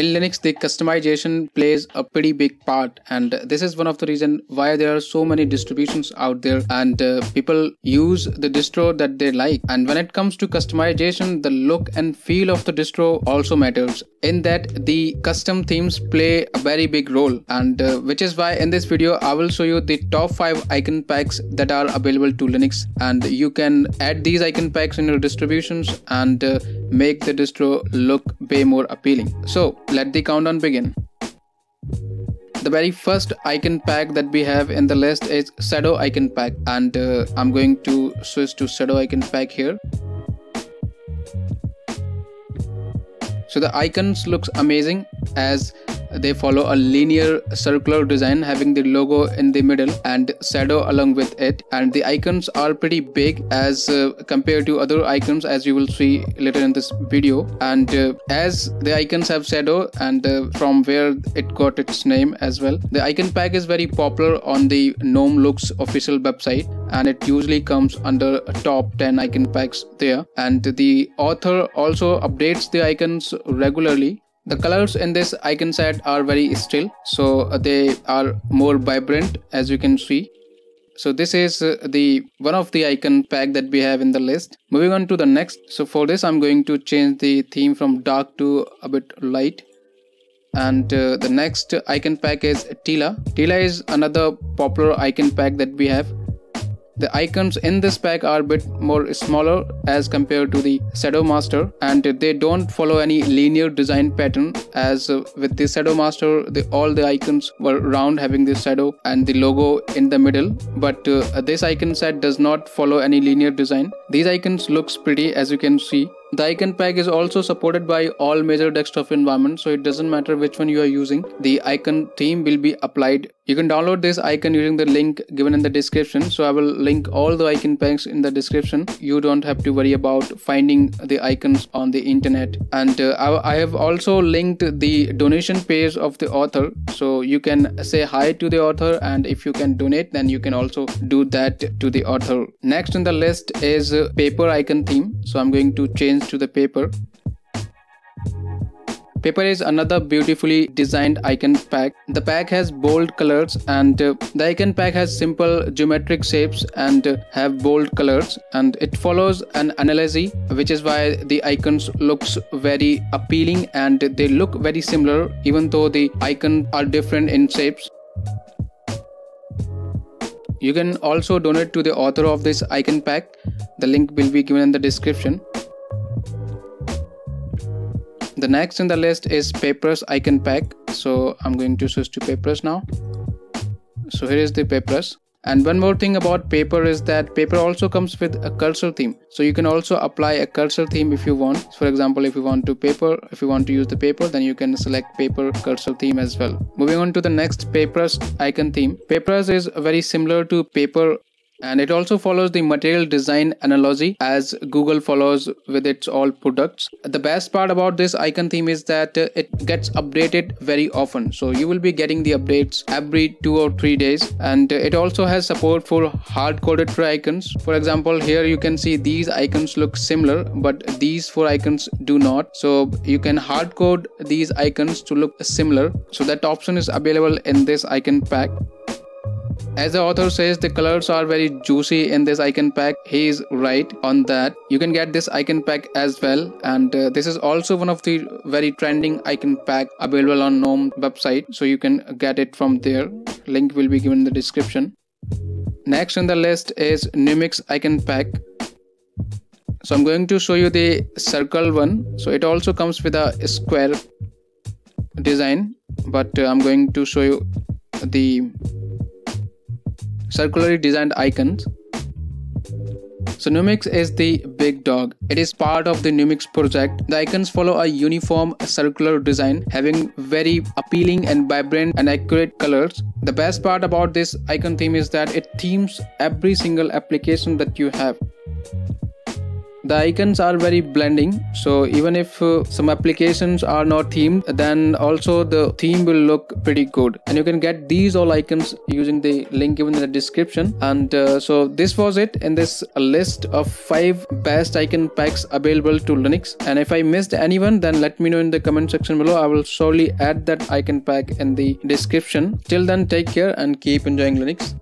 in Linux, the customization plays a pretty big part, and this is one of the reason why there are so many distributions out there, and uh, people use the distro that they like. And when it comes to customization, the look and feel of the distro also matters. In that, the custom themes play a very big role, and uh, which is why in this video I will show you the top five icon packs that are available to Linux, and you can add these icon packs in your distributions and uh, make the distro look way more appealing. So let the countdown begin. The very first icon pack that we have in the list is shadow icon pack and uh, I'm going to switch to shadow icon pack here. So the icons looks amazing as they follow a linear circular design having the logo in the middle and shadow along with it. And the icons are pretty big as uh, compared to other icons as you will see later in this video. And uh, as the icons have shadow and uh, from where it got its name as well. The icon pack is very popular on the gnome looks official website and it usually comes under top 10 icon packs there. And the author also updates the icons regularly the colors in this icon set are very still, so they are more vibrant as you can see. So this is uh, the one of the icon pack that we have in the list. Moving on to the next. So for this I'm going to change the theme from dark to a bit light. And uh, the next icon pack is Tela. Tela is another popular icon pack that we have the icons in this pack are a bit more smaller as compared to the Shadow Master and they don't follow any linear design pattern as uh, with the Shadow Master the, all the icons were round having the shadow and the logo in the middle but uh, this icon set does not follow any linear design. These icons looks pretty as you can see the icon pack is also supported by all major desktop environments so it doesn't matter which one you are using. The icon theme will be applied. You can download this icon using the link given in the description. So I will link all the icon packs in the description. You don't have to worry about finding the icons on the internet. And uh, I, I have also linked the donation page of the author. So you can say hi to the author and if you can donate then you can also do that to the author. Next in the list is paper icon theme. So I'm going to change to the paper. Paper is another beautifully designed icon pack. The pack has bold colors and uh, the icon pack has simple geometric shapes and uh, have bold colors and it follows an analogy which is why the icons looks very appealing and they look very similar even though the icons are different in shapes. You can also donate to the author of this icon pack. The link will be given in the description. The next in the list is Papirus icon pack. So I'm going to switch to Papirus now. So here is the Papirus And one more thing about paper is that paper also comes with a cursor theme. So you can also apply a cursor theme if you want. For example, if you want to paper, if you want to use the paper, then you can select paper cursor theme as well. Moving on to the next Papirus icon theme. Papirus is very similar to paper and it also follows the material design analogy as Google follows with its all products. The best part about this icon theme is that uh, it gets updated very often. So you will be getting the updates every two or three days and it also has support for hard coded for icons. For example, here you can see these icons look similar but these four icons do not. So you can hard code these icons to look similar. So that option is available in this icon pack. As the author says, the colors are very juicy in this icon pack. He is right on that. You can get this icon pack as well. And uh, this is also one of the very trending icon pack available on GNOME website. So you can get it from there. Link will be given in the description. Next on the list is Numix icon pack. So I'm going to show you the circle one. So it also comes with a square design, but uh, I'm going to show you the circularly designed icons. So Numix is the big dog. It is part of the Numix project. The icons follow a uniform circular design having very appealing and vibrant and accurate colors. The best part about this icon theme is that it themes every single application that you have. The icons are very blending. So even if uh, some applications are not themed then also the theme will look pretty good. And you can get these all icons using the link given in the description. And uh, so this was it in this list of five best icon packs available to linux. And if i missed anyone then let me know in the comment section below. I will surely add that icon pack in the description. Till then take care and keep enjoying linux